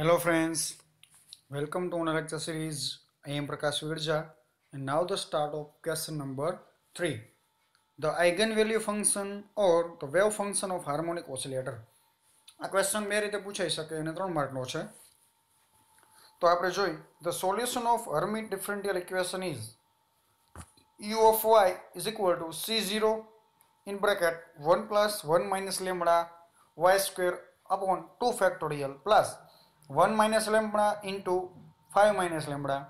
Hello friends, welcome to our lecture series. I am Prakash Virja and now the start of question number 3. The eigenvalue function or the wave function of harmonic oscillator. આ question બે રીતે પૂછાઈ શકે અને ત્રણ માર્કનો છે તો આપણે જોઈ the solution of Hermite differential equation is u of y is equal to c0 in bracket 1 plus 1 minus lambda y square upon 2 factorial plus 1 minus lambda into 5 minus lambda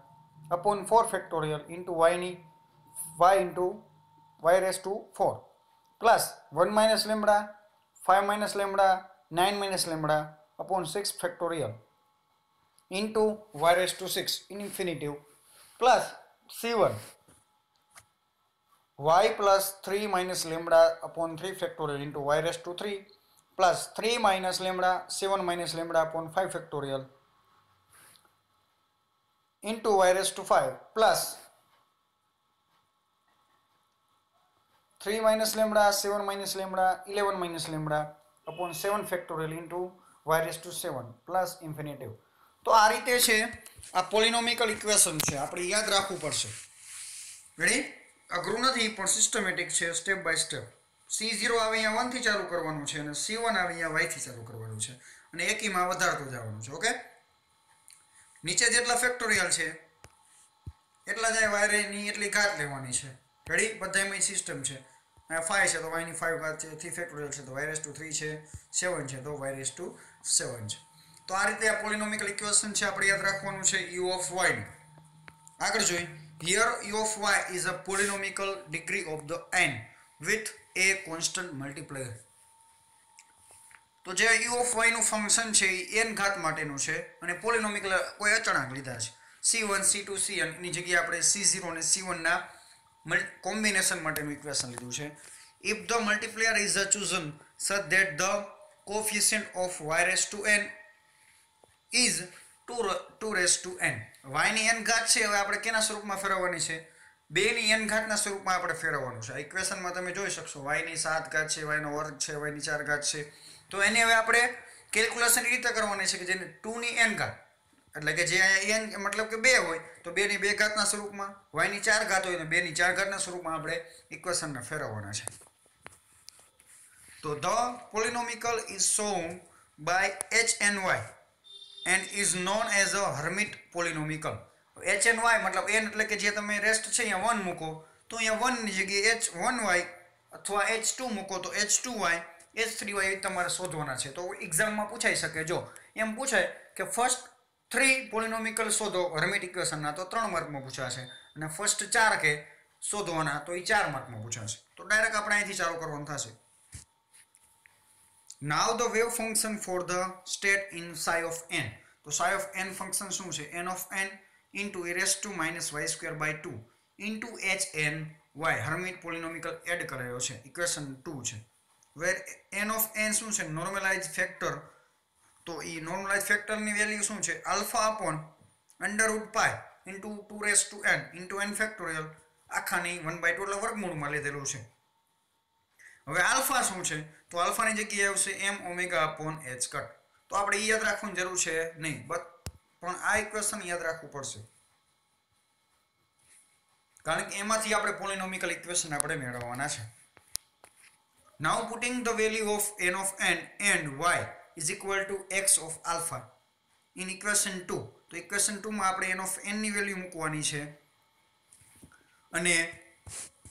upon 4 factorial into y y into y raised to 4 plus 1 minus lambda 5 minus lambda 9 minus lambda upon 6 factorial into y raised to 6 in infinitive. Plus c1 y plus 3 minus lambda upon 3 factorial into y raised to 3 plus 3 minus lambda 7 minus lambda upon 5 factorial into y raised to 5 plus 3 minus lambda 7 minus lambda 11 minus lambda upon 7 factorial into y raised to 7 plus infinitive તો આ રીતે છે આ polynomial equation છે આપણે યાદ રાખવું પડશે રેડી અઘરું નથી પણ સિસ્ટમેટિક છે step by step C zero આવે અહીંયા વનથી ચાલુ કરવાનું છે અને સી વન આવે અહીંયા વાયથી ચાલુ કરવાનું છે. અને એકીમાં વધારતું જવાનું છે, ઓકે? નીચે જેટલા ફેક્ટોરિયલ છે, એટલા જાય વાયરની એટલી ઘાત લેવાની છે. રેડી બધા એમાં સિસ્ટમ છે. ફાઈવ છે તો વાયની ફાઈવ ઘાત છે થ્રી ફેક્ટોરિયલ છે તો વાયરસ ટુ થ્રી છે સેવન છે તો વાયરસ ટુ સેવન છે. તો આ રીતે આ પોલિનોમિકલ ઇક્વેશન છે આપણે યાદ રાખવાનું છે યુ ઓફ વાયનું આગળ જોઈ here U of Y is a polynomial degree of the n. with a constant multiplier. તો જે u of y નું ફંક્શન છે એ n ઘાત માટેનું છે અને પોલિનોમિકલ કોઈ અચળાંક લીધા છે c1 c2 cn ની જગ્યાએ આપણે c0 અને c1 ના કોમ્બિનેશન માટેનું ઇક્વેશન લીધું છે if the multiplier is a chosen such that the coefficient of y raised to n is two raise to N વાયની N ઘાત છે હવે આપણે કેના સ્વરૂપમાં ફેરવવાની છે બેની એન ઘાતના સ્વરૂપમાં આપણે ફેરવવાનું છે. આ ઇક્વેશનમાં તમે જોઈ શકશો. વાયની સાત ઘાત છે વાયનો વર્ગ છે વાયની ચાર ઘાત છે. તો એને હવે આપણે કેલ્ક્યુલેશન એ રીતે કરવાની છે કે જેને ટુની એન ઘાત. એટલે કે જે એન મતલબ કે બે હોય, તો બેની બે ઘાતના સ્વરૂપમાં વાયની ચાર ઘાત હોય તો બેની ચાર ઘાતના સ્વરૂપમાં આપણે ઇક્વેશનને ફેરવવાના છે. તો the polynomial is shown by H N Y and is known as a Hermite polynomial. H N Y મતલબ એન એટલે કે જે તમે રેસ્ટ છે અહીંયા વન મૂકો, તો અહીંયા વનની જગ્યાએ એચ વન વાય અથવા એચ ટુ મૂકો, તો h2y h3y તમારે શોધવાના છે. તો એક્ઝામમાં પૂછાઈ શકે, જો એમ પૂછાય કે ફર્સ્ટ થ્રી પોલિનોમિકલ શોધો હર્મિટ ઇક્વેશનના તો ત્રણ માર્કમાં પૂછાશે. અને ફર્સ્ટ ચાર કે શોધવાના, તો એ ચાર માર્કમાં પૂછાશે. તો ડાયરેક્ટ આપણે અહીંથી ચાલુ કરવાનું થશે. Now the wave function for the state in psi of N તો સાય ઓફ એન ફંક્શન શું છે? N of n into a raised to minus y square by 2 into h n y hermit polynomial add કરાયો છે equation 2 છે where n of n શું છે normalized factor તો એ normalized factor ની વેલ્યુ શું છે upon under root pi into 2 raised to n into n factorial આખાની 1 by 2 એટલે વર્ગમૂળમાં લીધેલું છે હવે આલ્ફા શું છે તો આલ્ફાની જગ્યાએ આવશે M omega upon H cut તો આપણે એ યાદ રાખવાની જરૂર છે નહીં બટ પણ આ ઇક્વેશન યાદ રાખવું પડશે. કારણ કે એમાંથી આપણે પોલિનોમિકલ ઇક્વેશન આપણે મેળવવાના છે. Now putting the value of N of N and Y is equal to X of alpha in equation two તો ઇક્વેશન ટુમાં આપણે એન ઓફ એનની વેલ્યુ મૂકવાની છે. અને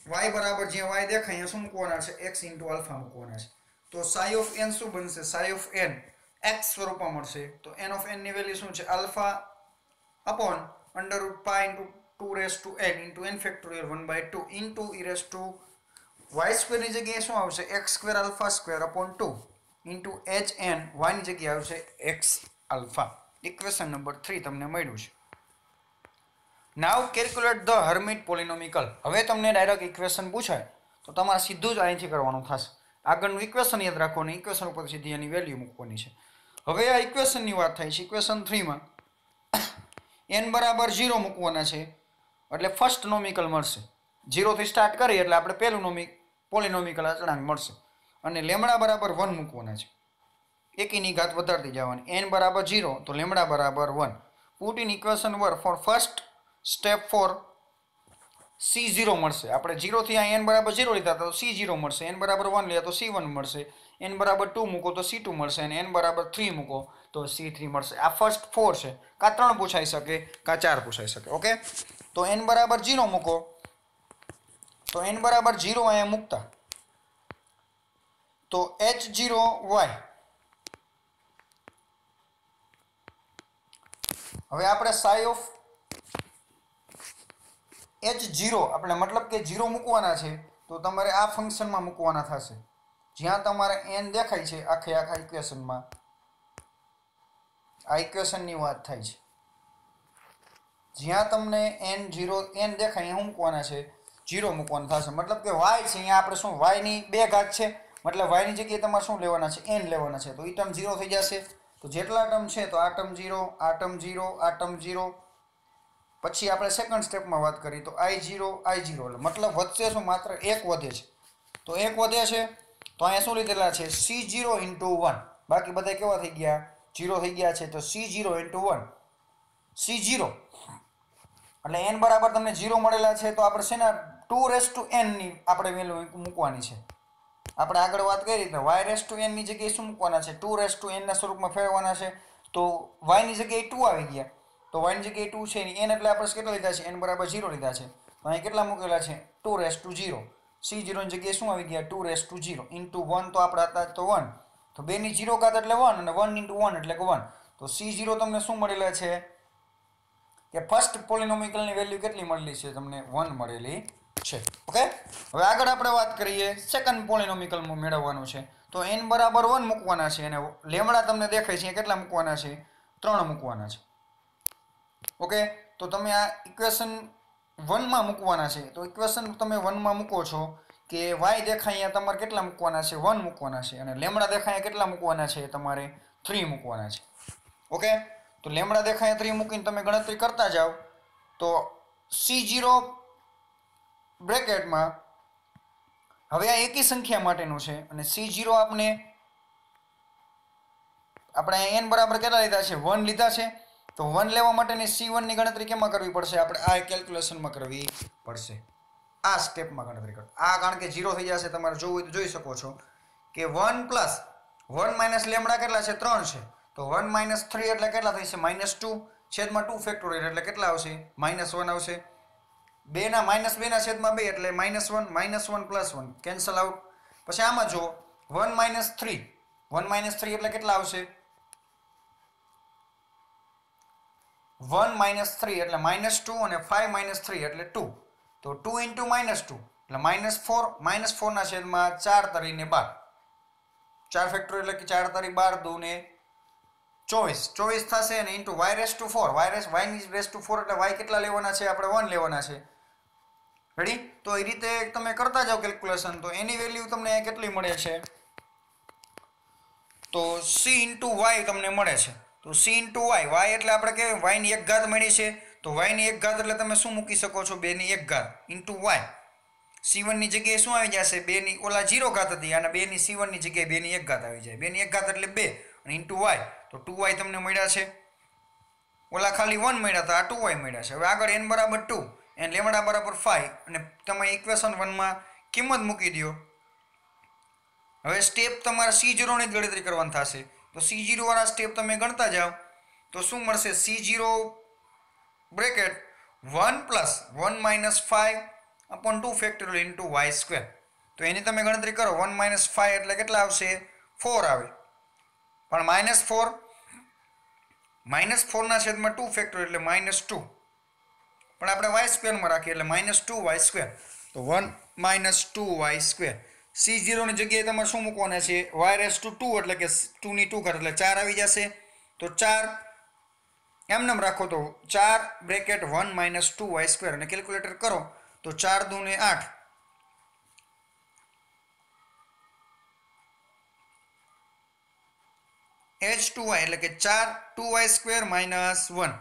વાય બરાબર જે વાય દેખાય, અહીંયા શું મૂકવાના છે? એક્સ ઇન્ટુ આલ્ફા મૂકવાના છે. તો સાઈ ઓફ એન શું બનશે? સાઈ ઓફ n x સ્વરૂપમાં મળશે. તો n ઓફ n ની વેલ્યુ શું છે? Alpha upon under root pi into two raise to n into n factorial one by two into e raise to y સ્ક્વેરની જગ્યાએ શું આવશે? X square alpha square upon two into H n વાયની જગ્યાએ આવશે x alpha equation number three તમને મળ્યું છે. Now calculate the Hermite polynomial હવે તમને ડાયરેક્ટ ઇક્વેશન પૂછાય. તો તમારે સીધું જ અહીંથી કરવાનું થશે. આગળનું ઇક્વેશન યાદ રાખવાનું ઇક્વેશન ઉપર સીધી એની વેલ્યુ મૂકવાની છે. હવે આ ઇક્વેશનની વાત થાય છે. ઇક્વેશન થ્રીમાં એન બરાબર ઝીરો મૂકવાના છે. એટલે ફર્સ્ટ નોમિકલ મળશે. ઝીરોથી સ્ટાર્ટ કરીએ એટલે આપણે પહેલું નોમિક પોલિનોમિકલ અચળાંક મળશે. અને લેમડા બરાબર વન મૂકવાના છે. એકીની ઘાત વધારતી જવાની. એન બરાબર ઝીરો તો લેમડા બરાબર one put in equation var four first step for C zero મળશે. આપણે ઝીરોથી અહીં એન બરાબર ઝીરો લીધા તો સી ઝીરો મળશે. એન બરાબર વન લીધા તો સી વન મળશે. એન બરાબર ટુ મૂકો તો સી ટુ મળશે અને એન બરાબર થ્રી મૂકો તો સી થ્રી મળશે. આ ફર્સ્ટ ફોર છે. કાં ત્રણ પૂછાઈ શકે, કાં ચાર પૂછાઈ શકે ઓકે તો એન બરાબર ઝીરો મૂકો. તો એન બરાબર ઝીરો અહીંયા મૂકતા. તો એચ ઝીરો વાય હવે આપણે સાઈ ઓફ એચ જીરો આપણે મતલબ કે જીરો મૂકવાના છે, તો તમારે આ ફંક્શનમાં મૂકવાના થશે. જ્યાં તમારે એન દેખાય છે, આખે આખા ઇક્વેશનમાં આ ઇક્વેશનની વાત થાય છે. જ્યાં તમને એન જીરો એન દેખાય એ મૂકવાના છે જીરો મૂકવાના થશે. મતલબ કે વાય છે, અહીંયા આપણે શું વાયની બે ઘાત છે, મતલબ વાયની જગ્યાએ તમારે શું લેવાના છે એન લેવાના છે. તો એ ટર્મ ઝીરો થઈ જશે. તો જેટલા ટર્મ છે, તો આ ટર્મ જીરો આ ટર્મ જીરો આ ટર્મ ઝીરો પછી આપણે સેકન્ડ સ્ટેપમાં વાત કરીએ તો આઈ જીરો આઈ જીરો એટલે મતલબ વધશે શું માત્ર એક વધે છે. તો એક વધે છે, તો અહીંયા શું લીધેલા છે? સી જીરો ઇન્ટુ વન બાકી બધા કેવા થઈ ગયા? ઝીરો થઈ ગયા છે, તો C zero into one C zero એટલે એન બરાબર તમને જીરો મળેલા છે, તો આપણે શેના? ટુ રેસ ટુ એનની આપણે વેલ્યુ મૂકવાની છે. આપણે આગળ વાત કરી રીતે વાય રેસ ટુ એનની જગ્યાએ શું મૂકવાના છે? ટુ રેસ ટુ એનના સ્વરૂપમાં ફેરવવાના છે. તો વાયની જગ્યાએ ટુ આવી ગયા. તો વાયની જગ્યાએ ટુ છે એની એન એટલે આપણે કેટલા લીધા છે? એન બરાબર ઝીરો લીધા છે. તો અહીં કેટલા મૂકેલા છે? Two raise to zero C ઝીરોની જગ્યાએ શું આવી ગયા? Two raise to zero into one તો આપણે હતા તો વન તો બેની ઝીરો કાત એટલે વન અને વન ઇન્ટુ વન એટલે કે વન તો સી ઝીરો તમને શું મળેલા છે? કે ફર્સ્ટ પોલિનોમિકલની વેલ્યુ કેટલી મળેલી છે? તમને વન મળેલી છે. ઓકે હવે આગળ આપણે વાત કરીએ સેકન્ડ પોલિનોમિકલ મેળવવાનું છે. તો એન બરાબર વન મૂકવાના છે અને લેમડા તમને દેખાય છે કેટલા મૂકવાના છે? ત્રણ મૂકવાના છે. ઓકે? તો તમે આ ઇક્વેશન વનમાં મૂકવાના છે. તો ઇક્વેશન તમે વનમાં મૂકો છો કે વાય દેખાય અહીંયા તમારે કેટલા મૂકવાના છે? વન મૂકવાના છે. અને લેમડા દેખાય કેટલા મૂકવાના છે? તમારે થ્રી મૂકવાના છે. ઓકે? તો લેમડા દેખાય થ્રી મૂકીને તમે ગણતરી કરતા જાઓ. તો સી જીરો બ્રેકેટમાં હવે આ એકી સંખ્યા માટેનું છે. અને સી જીરો આપણે આપણે એન બરાબર કેટલા લીધા છે? વન લીધા છે. તો વન લેવા માટેની સી વનની ગણતરી કેમાં કરવી પડશે? આપણે આ કેલ્ક્યુલેશનમાં કરવી પડશે. આ સ્ટેપમાં ગણતરી કરો. આ કારણ કે ઝીરો થઈ જશે, તમારે જોવું તો જોઈ શકો છો કે one plus one minus lambda કેટલા છે? ત્રણ છે. તો વન માઇનસ થ્રી એટલે કેટલા થશે? Minus two. છેદમાં ટુ ફેક્ટોરિયલ એટલે કેટલા આવશે? માઇનસ વન આવશે. બેના માઇનસ બેના છેદમાં બે એટલે minus one minus one plus one. Cancel out. પછી આમાં જુઓ. One minus three. One minus three એટલે કેટલા આવશે? વન માઇનસ થ્રી એટલે માઇનસ ટુ અને ફાઇવ માઇનસ થ્રી એટલે ટુ. તો ટુ ઇન્ટુ માઇનસ ટુ એટલે માઇનસ ફોર, માઇનસ ફોરના છેદમાં ચાર તરીને બાર. ચાર ફેક્ટર એટલે કે ચાર તારી બાર દુ ને ચોવીસ. ચોવીસ થશે અને into Y raise to four. Y raise, વાયની raise to four એટલે વાય કેટલા લેવાના છે? આપણે વન લેવાના છે. રેડી તો એ રીતે તમે કરતા જાઓ કેલ્ક્યુલેશન તો એની વેલ્યુ તમને કેટલી મળે છે? તો સી ઇન્ટુ વાય તમને મળે છે. તો સી ઇન્ટુ વાય વાય એટલે આપણે કે વાયની એક ઘાત મળી છે. તો વાયની એક ઘાત એટલે તમે શું મૂકી શકો છો? બેની એક ઘાત. ઇન્ટુ વાય સી વનની જગ્યાએ શું આવી જશે? બેની ઓલા જીરો ઘાત હતી અને બેની સી વનની જગ્યાએ બેની એક ઘાત આવી જાય. બેની એક ઘાત એટલે બે. અને ઇન્ટુ વાય તો ટુ વાય તમને મળ્યા છે. ઓલા ખાલી વન મળ્યા હતા. આ ટુ વાય મળ્યા છે. હવે આગળ એન બરાબર ટુ એન લેમડા બરાબર ફાઈવ અને તમે ઇક્વેશન વનમાં કિંમત મૂકી દો હવે સ્ટેપ તમારે સી જીરોની જ ગણતરી કરવાની થશે. તો સી જીરો વાળા સ્ટેપ તમે ગણતા જાઓ, તો શું મળશે? C zero bracket one plus one minus five upon two factorial into Y square તો એની તમે ગણતરી કરો, વન માઇનસ ફાઇવ એટલે કેટલા આવશે? ફોર આવે. પણ માઇનસ ફોર, માઇનસ ફોરના છેદમાં ટુ ફેક્ટર એટલે માઇનસ ટુ પણ આપણે વાય સ્ક્વેરમાં રાખીએ એટલે માઇનસ ટુ વાય સ્ક્વેર તો one minus two Y square C ઝીરોની જગ્યાએ તમારે શું મૂકવાના છે? વાય રેસ ટુ ટુ એટલે કે ટુની ટુ ઘર એટલે ચાર આવી જશે. તો ચાર એમનેમ રાખો તો ચાર bracket one minus two Y square અને કેલ્ક્યુલેટર કરો તો ચાર દૂને આઠ. એચ ટુ વાય એટલે કે ચાર two Y square minus one.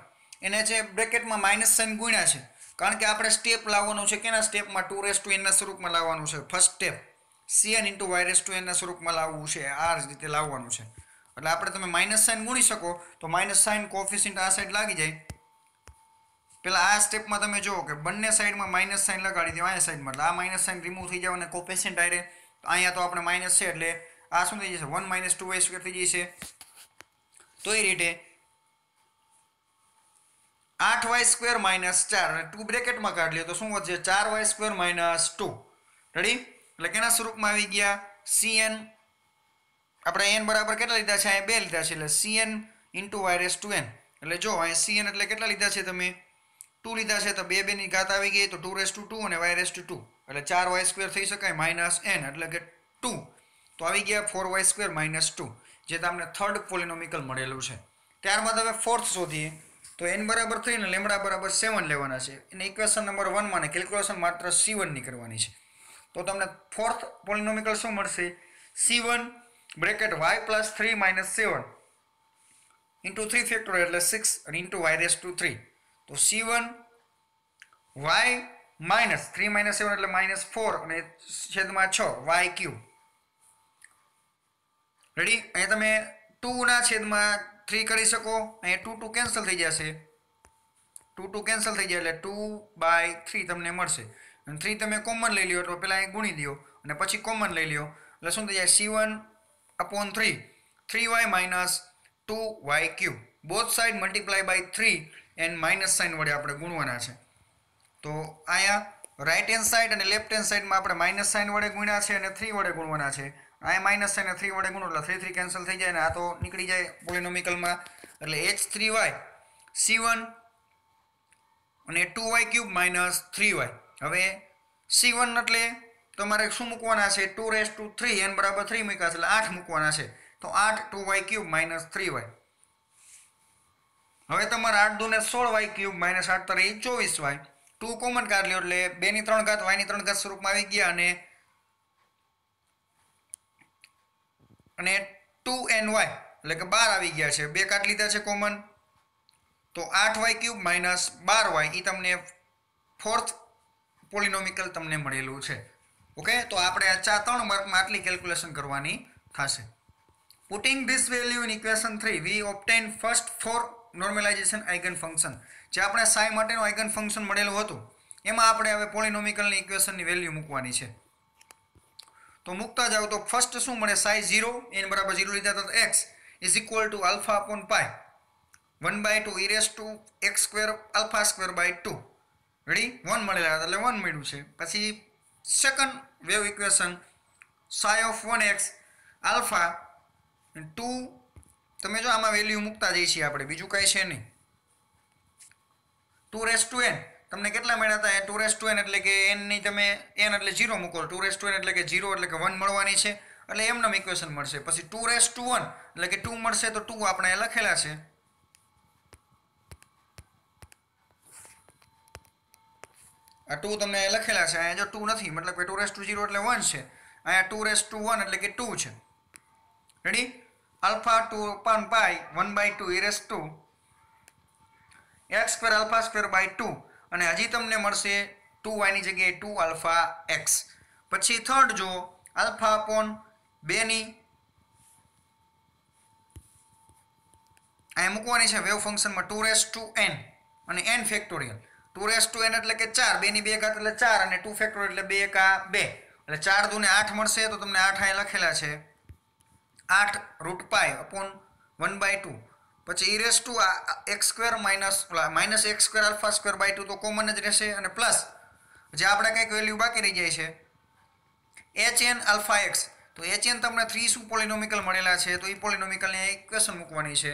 એને છે બ્રેકેટમાં માઇનસ સાઇન ગુણ્યા છે. કારણ કે આપણે સ્ટેપ લાવવાનું છે. કેના સ્ટેપમાં? ટુ રેસ ટુ એનના સ્વરૂપમાં લાવવાનું છે. First step. CN into Y raise to એનના સ્વરૂપમાં લાવવું છે. આ રીતે લાવવાનું છે. એટલે આપણે તમે માઇનસ સાઇન ગુણી શકો તો માઇનસ સાઇન કોફિશિયન્ટ આ સાઈડ લાગી જાય. પેલા આ સ્ટેપમાં તમે જુઓ કે બંને સાઈડમાં માઇનસ સાઇન લગાડી દો અહીંયા સાઈડમાં એટલે આ માઇનસ સાઇન રિમૂવ થઈ જાવ અને કોફિશિયન્ટ આરે અહીંયા તો આપણે માઇનસ છે એટલે આ શું થઈ જશે? One minus two Y square થઈ જશે. તો એ રીતે આઠ વાય સ્ક્વેર માઇનસ ચાર. ટુ બ્રેકેટમાં કાઢી લે તો શું વધશે? ચાર Y square minus two ready એટલે કેના સ્વરૂપમાં આવી ગયા. સીએન આપણે એન બરાબર કેટલા લીધા છે? અહીંયા બે લીધા છે, એટલે CN into Y raise to N એટલે જો, અહીંયા સીએન એટલે કેટલા લીધા છે તમે? ટુ લીધા છે, તો બે બેની ઘાત આવી ગઈ, તો ટુ રેસ ટુ ટુ અને વાય રેસ ટુ ટુ એટલે ચાર વાય સ્ક્વેર થઈ શકાય માઇનસ એન એટલે કે ટુ તો આવી ગયા four Y square minus two જે તમને થર્ડ પોલિનોમિકલ મળેલું છે. ત્યારબાદ હવે ફોર્થ શોધીએ. તો એન બરાબર થઈને લેમડા બરાબર સેવન લેવાના છે. એને ઇક્વેશન નંબર વનમાં ને કેલ્ક્યુલેશન માત્ર સી વનની કરવાની છે. તો તમને ફોર્થ પોલિનોમિકલ શું મળશે? C one bracket Y plus three minus seven into three factor એટલે સિક્સ અને into Y raise to three તો C one Y minus three minus seven એટલે માઇનસ ફોર અને છેદમાં છ વાય ક્યુ રેડી અહીંયા તમે ટુના છેદમાં થ્રી કરી શકો. અહીંયા ટુ ટુ કેન્સલ થઈ જશે. ટુ ટુ કેન્સલ થઈ જાય એટલે ટુ બાય થ્રી તમને મળશે. અને થ્રી તમે કોમન લઈ લ્યો, તો પહેલાં એ ગુણી દો અને પછી કોમન લઈ લ્યો. એટલે શું થઈ જાય? C one upon three three Y minus two Y cube both side multiply by three and minus sign વડે આપણે ગુણવાના છે. તો અહીંયા રાઇટ હેન્ડ સાઈડ અને લેફ્ટ હેન્ડ સાઈડમાં આપણે માઇનસ સાઇન વડે ગુણ્યા છે અને થ્રી વડે ગુણવાના છે. અહીંયા માઇનસ સાઇન થ્રી વડે ગુણો એટલે થ્રી થ્રી કેન્સલ થઈ જાય ને આ તો નીકળી જાય પોલિનોમિકલમાં એટલે H three Y C one અને two Y cube minus three Y હવે સી વન એટલે તમારે શું મૂકવાના છે? Two raise to three N બરાબર થ્રી મૂક્યા છે, એટલે આઠ મૂકવાના છે. તો આઠ two Y cube minus three Y હવે તમારે આઠ દુને સોળ વાય ક્યુબ માઇનસ આઠ તરી ચોવીસ વાય ટુ કોમન કાઢ લ્યો એટલે બેની ત્રણ ઘાત વાયની ત્રણ ઘાત સ્વરૂપમાં આવી ગયા અને અને ટુ એન વાય એટલે કે બાર આવી ગયા છે. બે કાટ લીધા છે કોમન તો આઠ વાય ક્યુબ માઇનસ બાર વાય એ તમને ફોર્થ પોલિનોમિકલ તમને મળેલું છે. ઓકે તો આપણે આ ચાર, ત્રણ માર્કમાં આટલી કેલ્ક્યુલેશન કરવાની થશે. Putting this value in equation three we obtain first four normalization eigen function જે આપણે સાય માટેનું આઇગન ફંક્શન મળેલું હતું. એમાં આપણે હવે પોલિનોમિકલની ઇક્વેશનની વેલ્યુ મૂકવાની છે. તો મૂકતા જાઓ તો ફર્સ્ટ શું મળે? સાઈ ઝીરો એન બરાબર ઝીરો લીધા તો X is equal to alpha upon pi one by two e raise to X square alpha square by two ready one મળેલા હતા એટલે વન મળ્યું છે. પછી second wave equation psi of one X alpha two તમે જો આમાં value મૂકતા જઈએ છીએ આપણે. બીજું કંઈ છે નહીં. ટુ રેસ ટુ એન તમને કેટલા મળ્યા હતા? ટુ રેસ ટુ એન એટલે કે એનની તમે એન એટલે ઝીરો મૂકો. ટુ રેસ ટુ એન એટલે કે ઝીરો એટલે કે વન મળવાની છે. એટલે એમનામ ઇક્વેશન મળશે. પછી ટુ રેસ ટુ વન એટલે કે ટુ મળશે તો ટુ આપણે લખેલા છે. આ ટુ તમને લખેલા છે. અહીંયા જો ટુ નથી, મતલબ કે ટુ રેસ ટુ ઝીરો એટલે વન છે. અહીંયા ટુ રેસ ટુ વન એટલે કે ટુ છે. Ready alpha to upon by one by two e raise to X square alpha square by two અને હજી તમને મળશે ટુ વાયની જગ્યાએ ટુ આલ્ફા એક્સ પછી થર્ડ જો આલ્ફા અપોન બેની અહીંયા મૂકવાની છે. વેવ ફંક્શનમાં two raise to two N N factorial two raise to two એટલે કે ચાર, બેની બે ઘાત એટલે ચાર અને ટુ ફેક્ટર એટલે બે એકા બે. એટલે ચાર દુને આઠ મળશે તો તમને આઠ અહીંયા લખેલા છે. આઠ root pi upon one by two પછી e raise to X square minus minus X square alpha square by two તો કોમન જ રહેશે અને પ્લસ જે આપણે કંઈક વેલ્યુ બાકી રહી જાય છે. એચ એન આલ્ફા એક્સ તો એચ એન તમને થ્રી શું પોલિનોમિકલ મળેલા છે? તો એ પોલિનોમિકલની ઇક્વેશન મૂકવાની છે.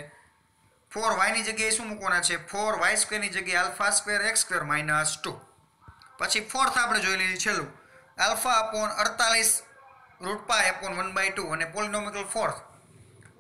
ફોર વાયની જગ્યાએ શું મૂકવાના છે? ફોર વાય સ્ક્વેરની જગ્યાએ alpha square X square minus two. પછી ફોર્થ આપણે જોઈ લઈએ છેલ્લું. આલ્ફા અપોન અડતાલીસ root pi upon one by two અને polynomial fourth.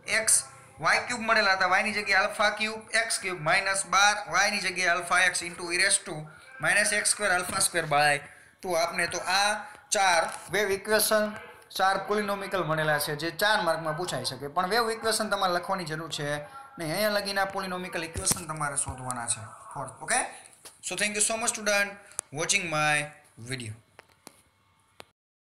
X Y cube મળેલા હતા. વાયની જગ્યાએ alpha cube, X cube minus બાર. વાયની જગ્યાએ alpha X into e raise to minus X square alpha square by two. આપને તો આ ચાર વેવ ઇક્વેશન, ચાર પોલિનોમિકલ મળેલા છે, જે ચાર માર્કમાં પૂછાઈ શકે. પણ વેવ ઇક્વેશન તમારે લખવાની જરૂર છે નહીં અહીંયા લગીને આ પોલિનોમિકલ ઇક્વેશન તમારે શોધવાના છે. Fourth okay so thank you so much student watching my video